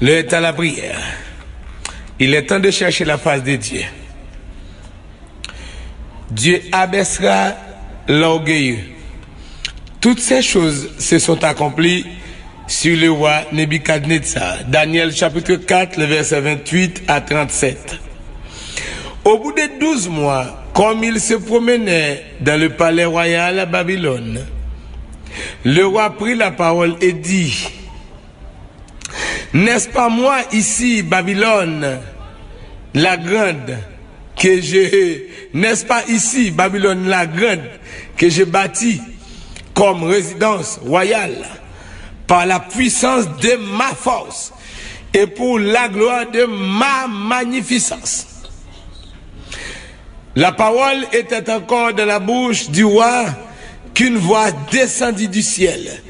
Le est à la prière. Il est temps de chercher la face de Dieu. Dieu abaissera l'orgueilleux. Toutes ces choses se sont accomplies sur le roi Nebuchadnezzar. Daniel chapitre 4, le verset 28 à 37. Au bout de douze mois, comme il se promenait dans le palais royal à Babylone, le roi prit la parole et dit, N'est-ce pas moi ici, Babylone, la grande, que je, n'est-ce pas ici, Babylone la grande, que j'ai bâti comme résidence royale par la puissance de ma force et pour la gloire de ma magnificence? La parole était encore dans la bouche du roi qu'une voix descendit du ciel.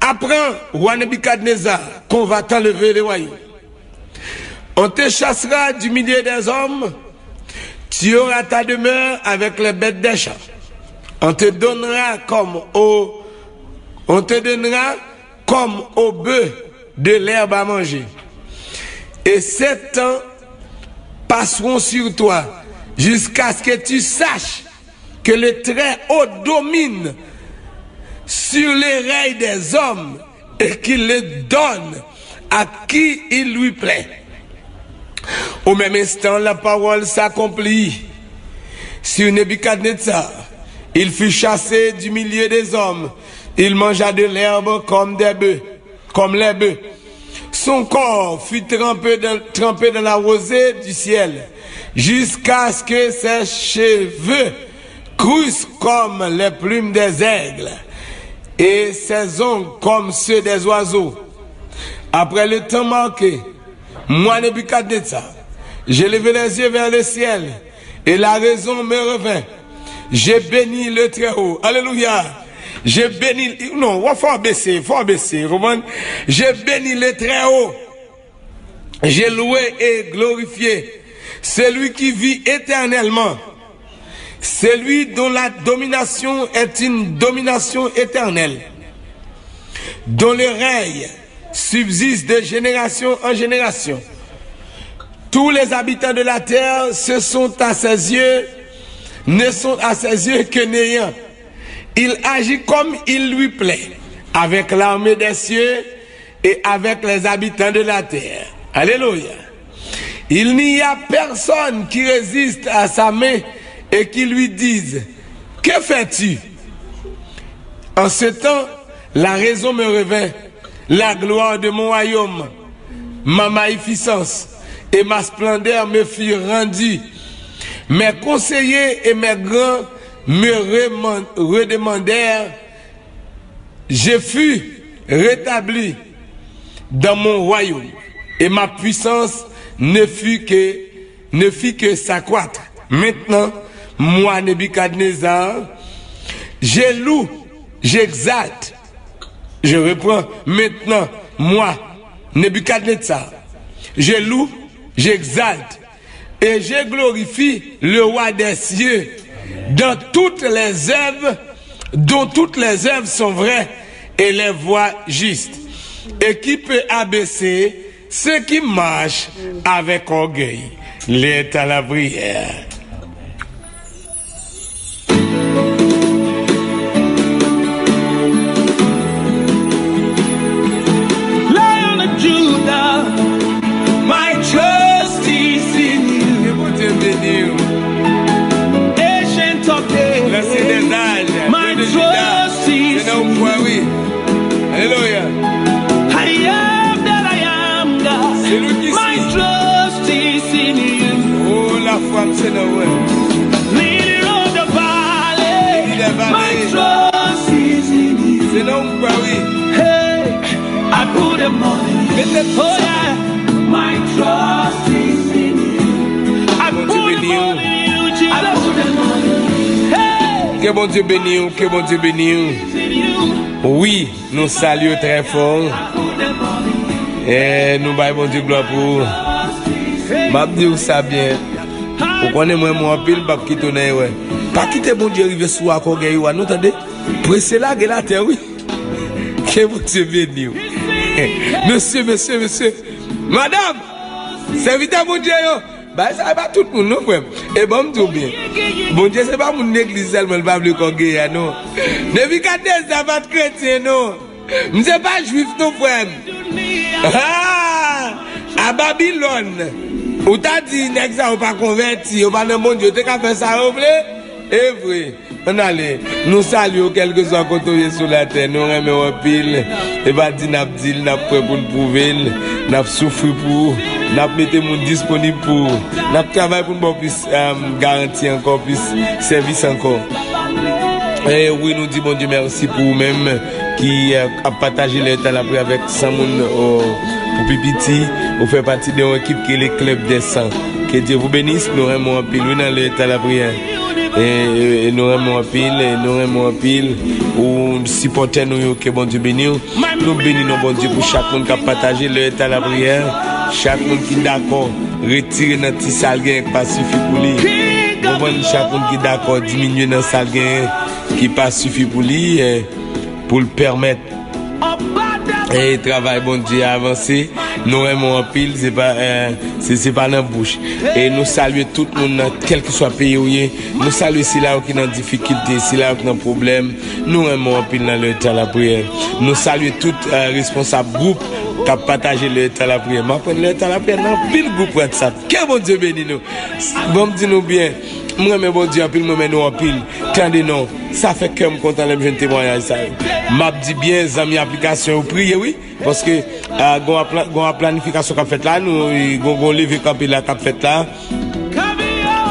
Apprends, roi Nebuchadnezzar, qu'on va t'enlever le royaume. On te chassera du milieu des hommes, tu auras ta demeure avec les bêtes des champs. On te donnera comme au, on te donnera comme au bœuf de l'herbe à manger. Et sept ans passeront sur toi jusqu'à ce que tu saches que le très haut domine sur les rails des hommes et qu'il les donne à qui il lui plaît. Au même instant, la parole s'accomplit sur Nebuchadnezzar. Il fut chassé du milieu des hommes. Il mangea de l'herbe comme des bœufs, comme les bœufs. Son corps fut trempé dans, trempé dans la rosée du ciel, jusqu'à ce que ses cheveux crussent comme les plumes des aigles, et ses ongles comme ceux des oiseaux. Après le temps marqué, moi, Nebuchadnezzar, j'ai levé les yeux vers le ciel, et la raison me revint. J'ai béni le Très-Haut. Alléluia. J'ai béni, non, il faut baisser, faut baisser, J'ai béni le Très-Haut. J'ai loué et glorifié celui qui vit éternellement. Celui dont la domination est une domination éternelle. Dont le règne subsiste de génération en génération. Tous les habitants de la terre, ce sont à ses yeux, ne sont à ses yeux que néants. Il agit comme il lui plaît, avec l'armée des cieux et avec les habitants de la terre. Alléluia. Il n'y a personne qui résiste à sa main et qui lui dise, que fais-tu? En ce temps, la raison me revint, la gloire de mon royaume, ma magnificence et ma splendeur me furent rendues. Mes conseillers et mes grands me redemandèrent, je fus rétabli dans mon royaume et ma puissance ne fut que, ne fit que s'accroître. Maintenant, moi, Nebuchadnezzar, j'ai loue, j'exalte. Je reprends maintenant, moi, Nebuchadnezzar, je loue, j'exalte et je glorifie le roi des cieux dans toutes les œuvres, dont toutes les œuvres sont vraies et les voies justes, et qui peut abaisser ceux qui marchent avec orgueil. L'est à la prière. My trust is in you. Oh la fwa mse nou we Leader of the valley. My trust is in you. Se nou mkwa we Hey, I put the money. Oh yeah. My trust is in you. I put the money in you I put the money. Hey. Ke bon dieu beni ou, ke bon dieu beni ou Oui, nou salye ou tre fon E nou bay bon di glo pou Mab di ou sa bien. Ou konen mwen mwen pil bab kitounen we. Pa kite bon di rive sou akon gen yo anou tande? Prese la gen la ten we Ke bon se veni yo Monsie, monsie, monsie Madame Servite bon di yo. Ba e sa e ba tout moun nou fwem E eh, bon mdou bien. Bon di se ba moun neglize el mwen bab li kon gen ya nou Nevi kate zavat kretye nou Mse pa jwif nou fwem Ah! A Babylon, ou ta di nek sa ou pa konverti, ou pa nan moun diyo, te ka fe sa ou vle? E vre, an ale, nou sali ou kelke son kontoye sou la ten, nou reme wapil, e ba di nap dil, nap pre pou n'pouvel, nap soufri pou, nap mette moun disponib pou, nap travay pou n'bo pis um, garanti ankon, pis servis ankon. Et oui, nous disons bon Dieu merci pour vous-même qui euh, a partagé le temps après avec 100 moun au, pour Pipiti, vous faites partie d'une équipe qui est le club des 100. Que Dieu vous bénisse, nous aimons un pile, oui, dans le temps la prière. Et, nous aimons un pile, nous aimons un pile, ou supporter nous, que bon Dieu bénisse. Nous bénissons bon Dieu pour chaque monde qui a partagé le la prière. Chaque monde qui est d'accord, retirer notre petit pas suffi pour lui. mwen chakoun ki d'akor diminye nan sal gen ki pa sufi pou li e, pou l'permet e travay bon di avanse nou remon apil se pa, eh, pa nan bouch. E nou salye tout moun nan kel ki swa peye ou ye nou salye si la ou ki nan difikilte si la ou ki nan problem nou remon apil nan le etan la priye nou salye tout eh, responsab group kap pataje le etan la priye ma pren le etan la priye nan pil group wet sat ke bon diyo beni nou bon di nou bien. Mwen men bon di anpil, mwen men nou anpil. Tande nou, sa fe kem kontan lem jen temwanyan sa yo. Map di bien zami aplikasyon ou priye wii. Paske uh, gwen planifikasyon kap fet la, nou e, gwen leve kapi e la kap fet la.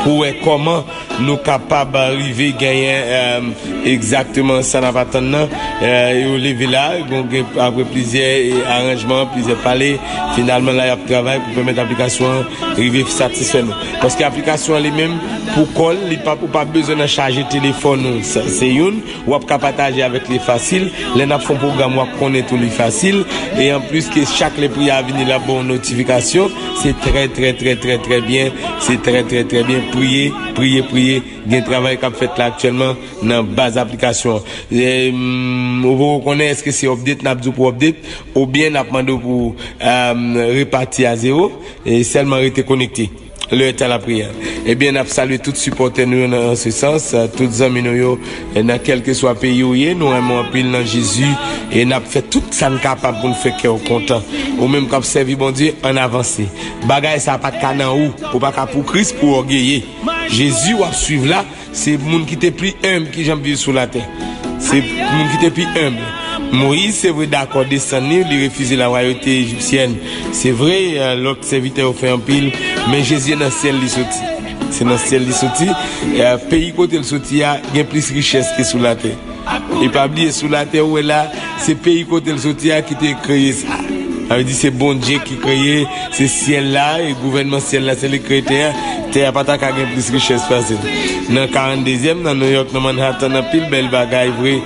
Pou e koman nou kapab rive genyen euh, exactement sa nan patan nan. Euh, yo leve la, bon, apre plizye aranjman, plizye pale finalman la yap travay pou pwemet aplikasyon rive satisfen nou. Paske aplikasyon li men pou kol li pa pou pa bezon nan chaje telefon nou. Se yon, wap kapataje avek li fasil, le nap fon program wap konen tou li fasil, e an plus ke chak le priya avini la bon notifikasyon se tre tre tre tre tre bien se tre tre tre bien priye, priye, priye. oubliye gen travay kap fet la aktuelman nan baz aplikasyon. E, mm, ou pou konen eske se update nap djou pou update ou bien nap mandou pou um, repati a zero e selman rete konekte. Le etal apri ya. Ebyen ap salwe tout supporte nou nan se sens. Tout zanmi nou yo nan kelke swa peyi ou ye. Nou reman apil nan Jezu. E nap fe tout san kapap pou nou feke ou kontan. Ou menm kap servi bon diye an avanse. Bagay sa pat kanan ou. Ou baka pou kris pou ou geye. Jésus à suivre là, c'est le monde qui était plus humble qui j'aime vivre sur la terre. C'est le monde qui était plus humble. Moïse, c'est vrai, d'accord, descendu, il refusé la royauté égyptienne. C'est vrai, euh, l'autre serviteur fait un pile, mais Jésus est dans le ciel, il sorti. C'est dans le ciel, il sorti. Et euh, pays côté le il a il y a plus de richesse que sous la terre. Et pas oublier, sous la terre où est là, c'est pays côté le sorti, qui t'a créé ça. Avè di se bon dje ki kreye, se siel la, e gouvenman siel la, se li kreye te ya, te ya pata ka gen plis riches fasil. Nan 42èm, nan New York, nan Manhattan, nan pil bel bagay vre,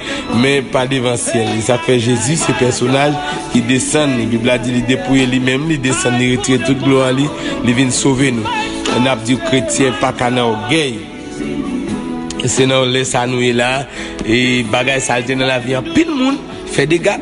men pa devan siel. Sa fe Jésus, se personaj, ki desen, Bibla di li depouye li mem, li desen, li retire tout gloan li, li vin sove nou. An ap di kretien pa ka nan ou gey. Se nan ou lesa nou e la, e bagay salte nan la vi an pil moun, fe dega.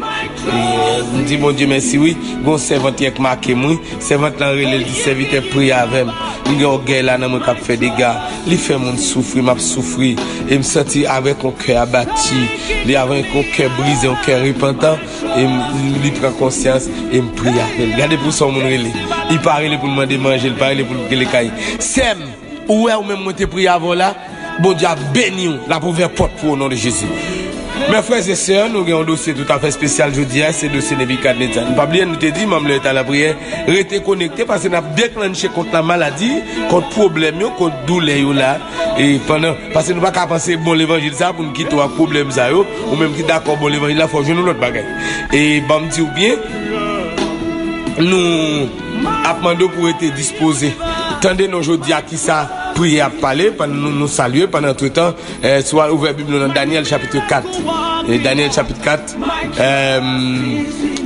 Mdi bon di men siwi, goun servant yek make mwen, servant lan rele di servite pri avem. Li gen o gè la nan mwen kap fe dega, li fe moun soufri, map soufri. E m senti avek an kè abati, li avek an kè brize, an kè repentan, e m li pren konsyans, e m pri avem. Gade pou son moun rele, i pare li pou mwen de manje, i pare li pou mwen de kaye. Sem, ouwe ou men mwen te pri avon la, bon di a beni ou, la pou ver pot pou ou nan de Jezi. Mè frèze se an, nou gen yon dosye tout an fè spesyal jodi an, se dosye Nebikad Netan. Pabliye nou te di, mam lè tan la priye, rete konekte, pase nap deklanche kont la maladi, kont problem yo, kont doule yo la. E panan, pase nou pa ka panse bon l'Evangil sa, pou mki to ak problem sa yo, ou mèm ki d'akon bon l'Evangil la, fò joun nou lot bagay. E bam bon, di ou bien, nou apman do pou ete dispose. Tande nou jodi a ki sa, prier à parler, nous saluer pendant tout le temps, euh, soit ouvert Bible dans Daniel chapitre 4. Et Daniel chapitre 4, euh,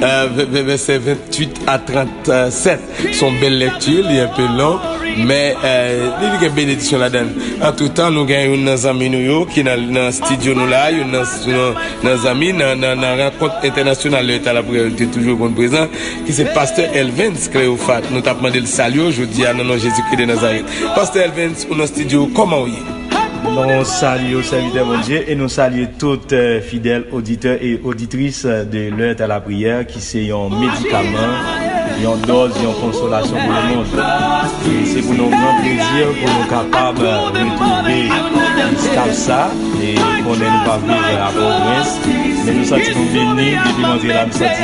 euh, verset 28 à 37. Son belle lecture, il est un peu long, men li li gen benedisyon euh, la den. An toutan nou gen yon nan zami nou yo ki nan, nan studio nou la, yon nan, nan, nan zami nan renkont internasyonan le etan la pou yon te toujou kon prezant ki se pasteur Elvens Kleofat. Nou tapman del salyo, jodi anan nan Jezikri de Nazaret. Pasteur Elvens ou nan studio, koman ou ye? Non salye ou serviteur mon Dieu et non salye tout euh, fidèle auditeur et auditrice de l'heure à la prière qui se yon médicament yon doz, yon konsolasyon pou nou moun. Se pou nou gran plezir, pou nou kapab retrouve stav sa, e konen nou pa vive a progres. Men nou sati pou veni, debi manje la, nou sati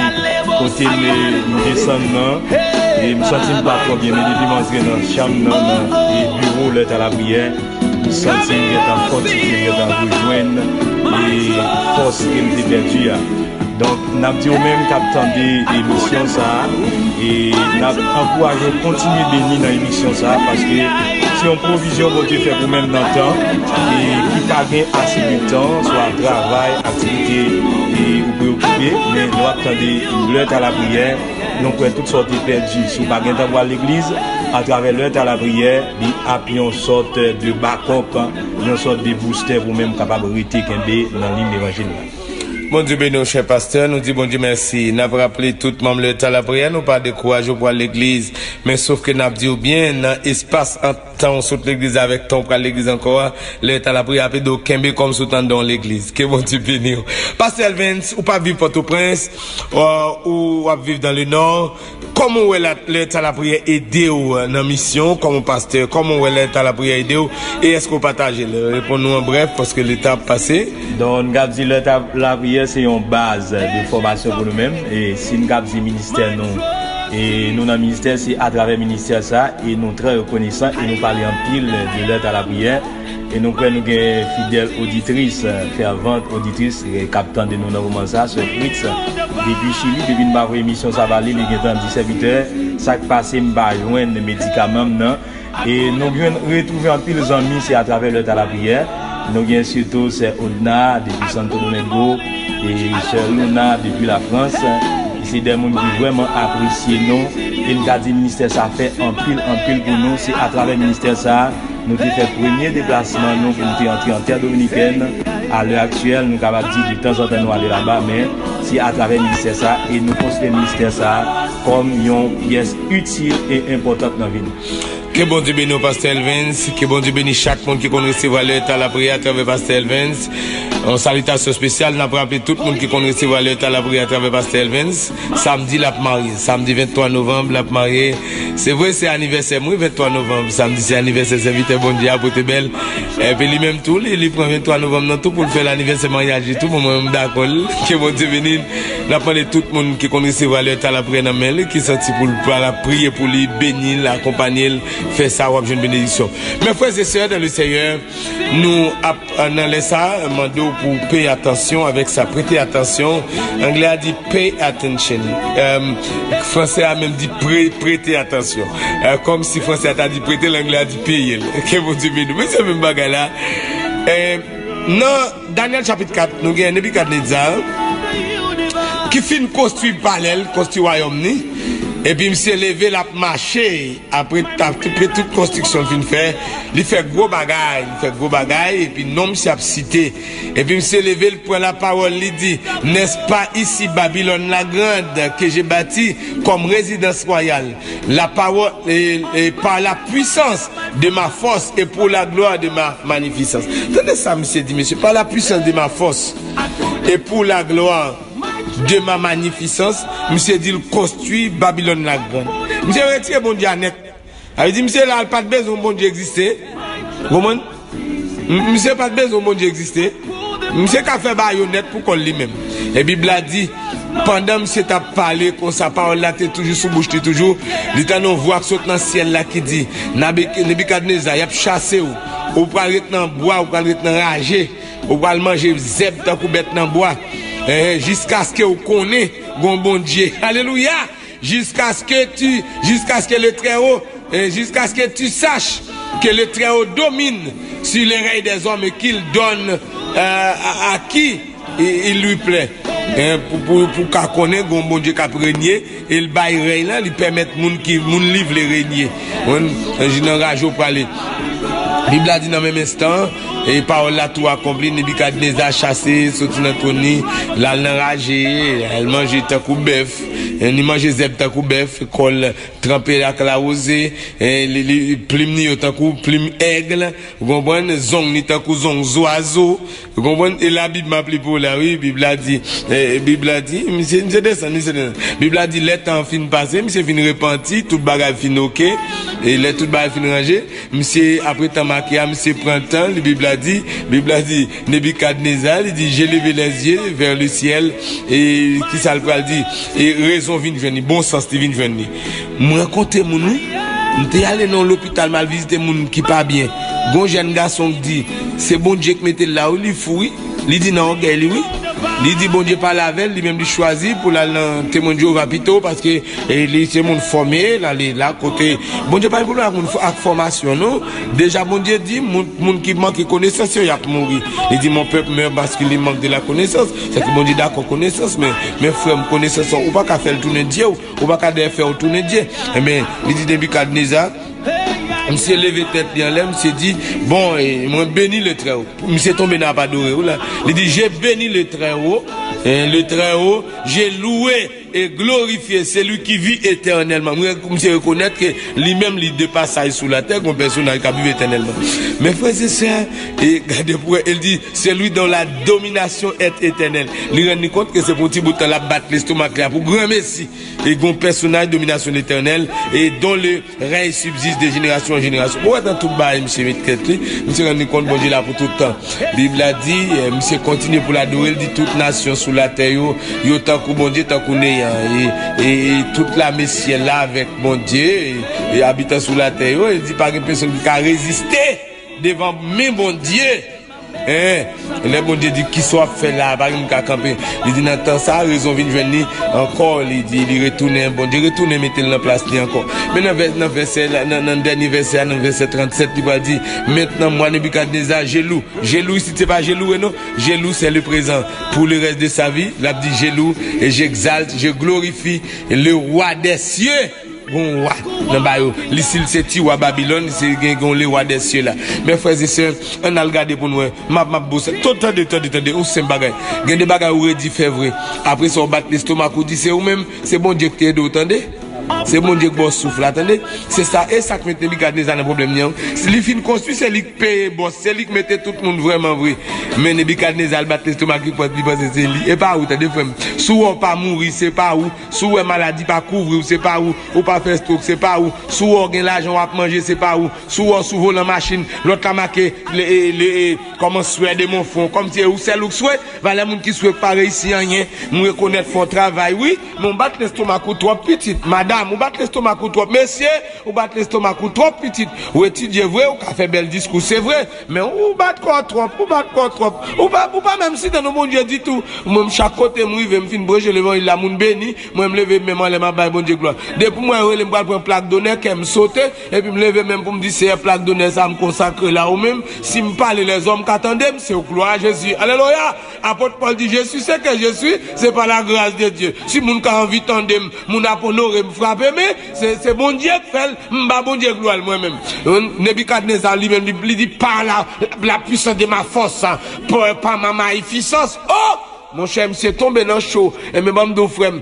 kote nou desan nan, e nou sati nou pa probyen, men debi manje nan cham nan, e bureau let a la priye, nou sati nou getan konti, getan pou jwen, e fos gen te perdi ya. Donk nap di ou menm kap tande emisyon sa E nap anpouraje kontinu beni nan emisyon sa Paske si yon provizyon bote fè pou men nan tan E ki pa gen ase de tan So a travay, aktivite e ou preokupe Men nou ap tande yon lèt a la priyer Non kwen tout sorti perdi Sou pa bagen tanwa l'eglise A travè lèt a la priyer Bi ap yon sort de bakop Yon sort de booster pou men kapab rite kenbe nan lim evanjil la Bon Dieu béni, cher pasteur, nous dit bon Dieu merci. N'a rappelé tout le temps la prière, nous pas de courage pour l'église, mais sauf que n'a dit bien, dans espace en tan sot l'eglize avèk ton pral l'eglize ankowa, lè ta la pri apè do kembe kom sotan don l'eglize. Ke bon ti bini yo. Pastor Elvens, ou pa viv Port-au-Prince, ou, ou ap viv dan le nord, komon wè lè ta la pri edè ou euh, nan misyon, komon pasteur, komon wè lè ta la pri edè ou, e esko pataje lè? Repon nou an bref, poske lè ta ap pase. Don, Gabzi, lè ta la pri se yon baz de formasyon pou nou mèm, e sin Gabzi minister nou E nou nan minister se atrave minister sa E nou tre rekonesan E nou pale an pil de let a la prier E nou kwen nou gen fidel auditris Fervent auditris Kapten e de nou nan roman sa Se fritz. Depi chili Depi nou mavre emisyon sa vali Li gen tan 17 vitè Sak pase mba jwen Medikamam nan E nou gen retouve an pil zanmi Se atrave let a la prier Nou gen sito se Odna Depi Santo Domingo E Chelouna Depi la Frans C'est des gens qui vraiment apprécié nous. Et nous avons dit ministère ça fait un pile, un pile pour nous. C'est à travers le ministère ça, nous avons fait le premier déplacement nous, pour nous entrer en terre dominicaine. À l'heure actuelle, nous avons dit de temps en temps nous aller là-bas, mais c'est à travers le ministère ça et nous considérons le ministère ça comme une pièce utile et importante dans la vie. Que bon Dieu bénisse Pasteur Elvins, que bon Dieu bénisse chaque monde qui connaît recevoir l'état à la prière à travers Pasteur Elvins. En salutation spéciale, n'a pas rappelé tout le monde qui connaît recevoir l'état à la prière à travers Pasteur Elvins. Samedi, la marié. Samedi 23 novembre, la marié. C'est vrai, c'est anniversaire, moi, 23 novembre. Samedi, c'est anniversaire, c'est vite bon Dieu, pour belle. E pe li menm tou, li, li pren 23 novem nan tou pou l fè l aniversè manyaje tou, pou mwen mdakol, ke bon te venin, la pale tout moun ki kon reseva lè tal apre nan men, ki soti pou l pala priye pou li benil, akompanyel, fè sa wap joun benedisyon. Men fwè se sè, dan le seyeur, nou ap euh, nan lè sa, mando pou pey atensyon, avèk sa prete atensyon, anglè a di pey attention, euh, fransè a menm di pre, prete atensyon, kom euh, si fransè a ta di prete, l'anglè a di pey el, ke bon te venin, mwen se menm bagay, bagay la. Eh, nan Daniel chapit 4 nou gen Nebikadnezar ki fin konstwi balel, konstwi wayom ni. Et puis, s'est levé, la marché. Après, après toute construction qu'il fait, il fait gros bagaille. Il fait gros bagaille. Et puis, non, s'est cité. Et puis, s'est levé, il prend la parole, il dit, n'est-ce pas ici Babylone la grande que j'ai bâti comme résidence royale? La parole, et, par la puissance de ma force et pour la gloire de ma magnificence. Tenez ça, monsieur dit, monsieur, par la puissance de ma force et pour la gloire de ma magnificence, monsieur dit, il construit Babylone la grande. Monsieur retire bon Dieu net. Il dit, monsieur là, pas de besoin bon Dieu exister. Vous Monsieur pas de besoin bon Dieu exister. Monsieur a fait baïonnette pour qu'on lui-même. Et Bible a dit, pendant monsieur t'a parlé, qu'on sa parole là, t'es toujours sous bouche, t'es toujours, l'état non voit que dans le ciel là qui dit, Nebuchadnezzar, il a chassé ou, ou pas dans bois, ou pas dans rager, ou pas manger zeb dans bête dans bois. Eh, eh, Jiska skè ou konè Gon bon dje Aleluya! Jiska skè tu Jiska skè le tre ou eh, Jiska skè tu sache Ke le tre ou domine Si le rey des hommes Kil don A ki Il lui plè eh, Pou ka konè Gon bon dje kap renyè El bay rey lan Li pèmèt moun ki Moun liv le renyè Moun eh, Jinan rajo pralè Bibla di nan menm instan, e parol la tou akompli, Nebukadneza chase, soti nan toni, lal nan raje, el manje takou bef, ni manje zeb takou bef, kol trampe ak la oze, e li, li, plim ni yo takou, plim egle, gombwen, zong ni takou zong zoazo, gombwen, e la bib ma pli pou la, oui, Bibla di, eh, Bibla di, mse desan, mse desan, Bibla di, let an fin pase, mse fin repenti, tout bagay fin ok, e let tout bagay fin raje, mse apre tam, remarqué à M. Printemps, la Bible a dit, la Bible a dit, Nebukadnezar, il dit, j'ai levé les yeux vers le ciel, et qui ça le dit, et raison vient venir, bon sens vient venir. Moi, raconter mon Mte yale nan l'opital mal vizite moun ki pa bien. Gon jen gason di, se bon djek metel la ou li furi, fouille, il dit non, gars, oui. Il dit bon Dieu la veille, lui même lui choisi pour la témoin Jéhovah plutôt parce que eh, lui c'est mon formé là là côté. Bon Dieu pas pour avec formation non. Déjà bon Dieu dit moun qui manque de connaissance il a mourir. Il dit mon peuple meurt parce qu'il manque de la connaissance. C'est que bon Dieu d'accord connaissance mais mes frères connaissance ou pas qu'à faire le tourner Dieu ou pas qu'à faire le tourner Dieu. Eh mais il dit Nebuchadnezzar Monsieur levé tête en l'air, monsieur dit, bon, et moi béni le très haut. Monsieur tombé dans la là. Il dit, j'ai béni le très haut, et le très haut, j'ai loué et glorifié, celui qui vit éternellement. Mwen se reconnaître que lui-même il dépasse ça sous la terre qu'on personne qui qu'à vivre éternellement. Mes frères et sœurs, et regardez pour elle dit, celui dont la domination est éternelle. Il rend compte que c'est pour petit bout de la battre l'estomac là pour grand messie. Et qu'on personnage de domination éternelle et dont le règne subsiste de génération en génération. Pour dans tout bas, monsieur Mettetli, monsieur rend compte, bon Dieu là pour tout le temps. Bible a dit, eh, monsieur continue pour l'adorer, il dit toute nation sous la terre, yo, yo, tant que bon Dieu, tant qu'on est et, et, toute la messie est là avec bon Dieu, et, habitant sous la terre, il dit pas que personne qui a résisté devant même bon Dieu. Hein? Le bon Dieu dit qui soit fait là, exemple, qu'à camper. Il dit, temps, ça, raison vient venir encore, il dit, il retourne, bon Dieu retourne, mettez le en place, encore. Mais dans le dernier verset, dans le verset 37, il va dire, maintenant, moi, Nebuchadnezzar, j'ai loup. J'ai loup, si pas j'ai loué, non? J'ai loup, c'est le présent. Pour le reste de sa vie, il a dit, j'ai loup, et j'exalte, je glorifie le roi des cieux. gon wa nan bayo. Li sil se ti wa Babylon, se gen gon le wa desye la. Men freze se, an al gade pou nou, map map bose. Ton tande, tande, tande, ou sem bagay. Gen de bagay ou re di fevre. Apre son bat l'estomak ou di se ou men, se bon diek te do, tande. Se moun diye k bo soufle, atende. Se sa e sak mette li gade ne zan nan problem nyan. Se li fin konstu, se li k peye bos, se li k mette tout moun vreman vre. Men ne bi gade ne zan bat le stomak li pot li pas se se li. E pa ou, tende fwem. Sou ou pa mouri, se pa ou. Sou ou e maladi pa kouvri, se pa ou. Ou pa fe stroke, se pa ou. Sou ou gen l'ajan wap manje, se pa ou. Sou ou sou volan machin, lot la make, le, e, le, e, koman souwe de mon fon. Kom se ou sel ou souwe, valen moun ki souwe pare isi an yen. Moun rekonet fon travay, oui. Moun bat le stomak ou trop petit, madame. On bat l'estomac ou trop monsieur, on bat l'estomac ou trop petit. Ou étudier vrai, ou qu'a fait bel discours, c'est vrai, mais on bat quoi trop, on bat quoi trop. Ou pas ou pas même si dans le monde Dieu dit tout, moi chaque côté moi rive me fin brocher le vent il la moun béni, moi me lever même en ma bail bon Dieu gloire. Depuis moi je me prendre plaque d'honneur qui me sauter et puis me lever même pour me dire c'est plaque d'honneur ça me consacrer là ou même si me parle les hommes qui attendaient c'est au gloire Jésus. Alléluia. Apôtre Paul dit je suis ce que je suis, c'est par la grâce de Dieu. Si moun ka envie tendre moun a pour mais c'est bon Dieu qui fait m'ba bon Dieu gloire moi-même. Nebuchadnezzar lui-même il dit par la, la puissance de ma force, hein, par, ma magnificence. Oh! Mon cher, monsieur tombé dans le chaud. Et même m'dou frère,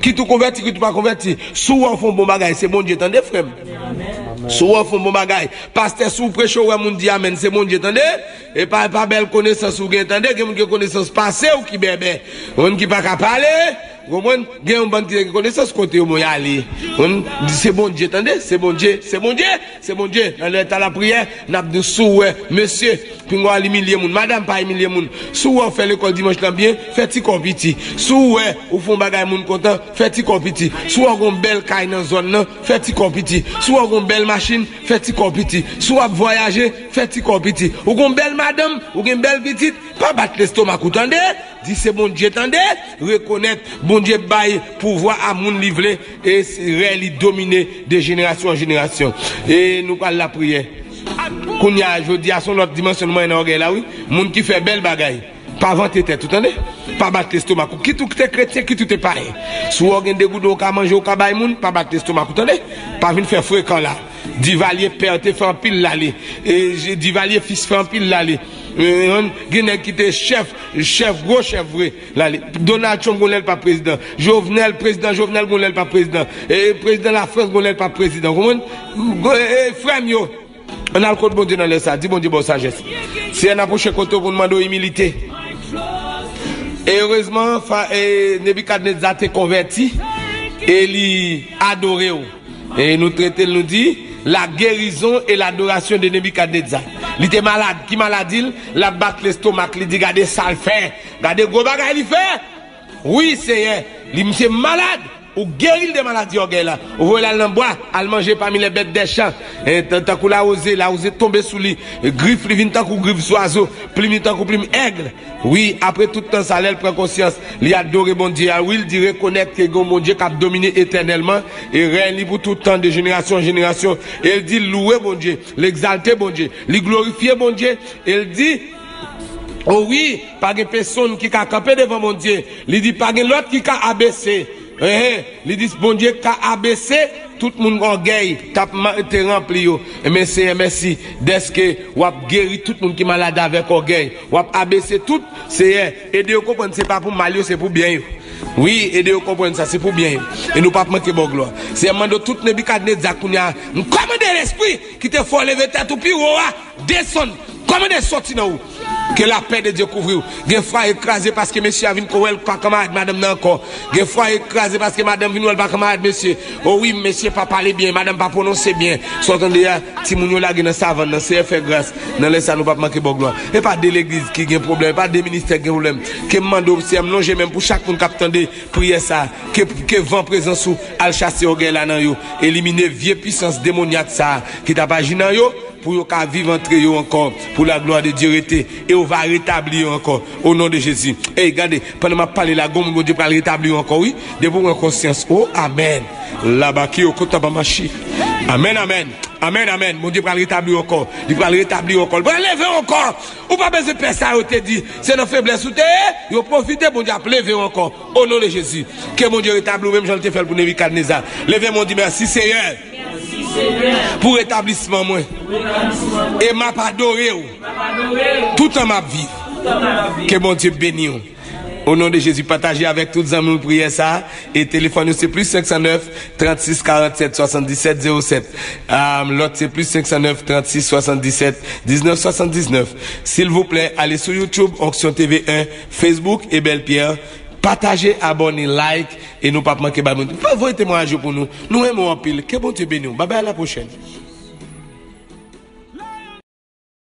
qui tout converti, qui tout pas converti. Sous on font bon bagay, c'est bon Dieu, tendez frère? Sous on font bon bagay. Pasteur sous prêche ouais moun dit amen, c'est bon Dieu, tendez. Et pas pas belle connaissance ou gen tendez, gen moun qui connaissance passée ou qui bébé? On qui pas qu'à parler. Comprenez? Gen un bon qui connaissance côté où y aller. On dit c'est bon Dieu, tendez, c'est bon Dieu, c'est bon Dieu, c'est bon Dieu. Dans l'état la prière, n'a de sous ouais, monsieur, puis on va humilier moun, madame pas humilier moun. Sous on fait l'école dimanche là bien, fait ti compiti. Sous ouais, ou font bagay moun content, fait ti compiti. Sous on gon belle caille dans zone là, fait ti compiti. Sous on gon belle machine, fait ti compiti. Sous on voyager, fait ti compiti. Ou gon belle madame, ou gon belle petite, pas battre l'estomac ou tendez. Dit c'est bon Dieu tendez, reconnaître bon Dieu bail pouvoir à moun livrer et réellement dominer de génération en génération. Et nous parlons la prière. Kounya, je dis à son autre dimensionnement en orgueil là, oui. Moun qui fait belle bagaille. pas vanter tête, tout entendez? Pas battre l'estomac. Qui tout est chrétien, qui tout est pareil. Si vous avez des goudons qu'à manger au cabaye moun, pas battre l'estomac, vous entendez? Pas venir faire fréquent là. Divalier père te fait un pile l'aller. Et Divalier fils fait un pile l'aller. Guinée qui était chef, chef, gros chef vrai. Donald Trump gonel pas président. Jovenel, président Jovenel gonel pas président. Et président de la France gonel pas président. Vous comprenez? Frère yo. On a le code bon Dieu dans le ça. Dis bon Dieu, bon sagesse. Si on approche côté pour demander humilité. Et heureusement, et Nebuchadnezzar t'est converti et il adoré. ou. Et nous traitons, nous dit, la guérison et l'adoration de Nebuchadnezzar. Il était malade. Qui malade il? La bat l'estomac. Il dit, regardez ça le fait. Regardez gros il fait. Oui, c'est Il monsieur malade. Ou guérir des maladies gars là. Ou voyez là dans bois, à manger parmi les bêtes des champs. Et tant qu'on l'a osé, l'a osé tomber sous lui. Griffe, lui tant qu'on griffe oiseau. Plume tant qu'on plume aigle. Oui, après tout temps, ça l'aile prend conscience. Il adore bon Dieu. Ah Oui, il dit reconnaître que bon Dieu qui a dominé éternellement et règne pour tout temps de génération en génération. Et il dit louer bon Dieu, l'exalter bon Dieu, le glorifier bon Dieu. Et il dit Oh oui, pas de personne qui a campé devant mon Dieu. Il dit pas de l'autre qui a abaissé. Eh, eh, li dis bon Dieu ka ABC, tout moun kon gay, tapman te rempli yo. Eh, Et merci, merci, deske wap guéri tout moun ki malade avec orgueil. Wap ABC tout, c'est aider yo comprendre c'est pas pour mal yo c'est pour bien yo. Oui, aider yo comprendre ça, c'est pour bien yo. Et nous pas manquer bon gloire. C'est mando tout Nebukadnezar kounya, nous commander l'esprit qui te faut lever tête ou puis descendre. Comment est sorti dans vous Que la paix de Dieu couvre. Gen écrasé parce que monsieur a venu courir pas camarade madame nan encore. Gen écrasé parce que madame venu pas camarade monsieur. Oh oui, monsieur pas parler bien, madame pas prononcer bien. On dit ti moun yo la gen dans savane, dans CF grâce. Dans les ça nous pas manquer bon gloire. Et pas de l'église qui gen problème, pas de ministère qui gen problème. Que mando c'est longer même pour chaque monde qui attendait prier ça, que que vent présent sous al chasser au là nan yo, éliminer vieux puissance démoniaque ça qui t'a pas yo pour ka vivre entre eux encore, pour la gloire de Dieu et on va rétablir encore, au nom de Jésus. Et regardez, pendant ma parler la gomme, Dieu va rétablir encore, oui, de vous conscience. Oh, Amen. Là-bas, qui au. Amen, Amen. Amen, Amen. Mon Dieu va rétablir encore. Il va rétablir encore. Il va lever encore. Ou pas besoin de faire ça, te dit. C'est nos faiblesses yo profitez, mon Dieu, à lever encore. Au nom de Jésus. Que mon Dieu rétablit, même j'en te fait pour Nebuchadnezzar. Levez mon Dieu, merci Seigneur. Pour rétablissement, moi. Et m'a adoré. ou. Tout en ma vie. Que mon Dieu bénisse. Au nom de Jésus, partagez avec tous les amis prier ça. Et téléphone, c'est plus 509 36 47 77 07. Euh, L'autre, c'est plus 509 36 77 19 79. S'il vous plaît, allez sur YouTube, Onction TV 1, Facebook et Belle Pierre. Partagez, abonnez, like et nous pas manquer. Pas vous témoignage pour nous. Nous aimons en pile. Que bon Dieu bénisse. Bye bye à la prochaine.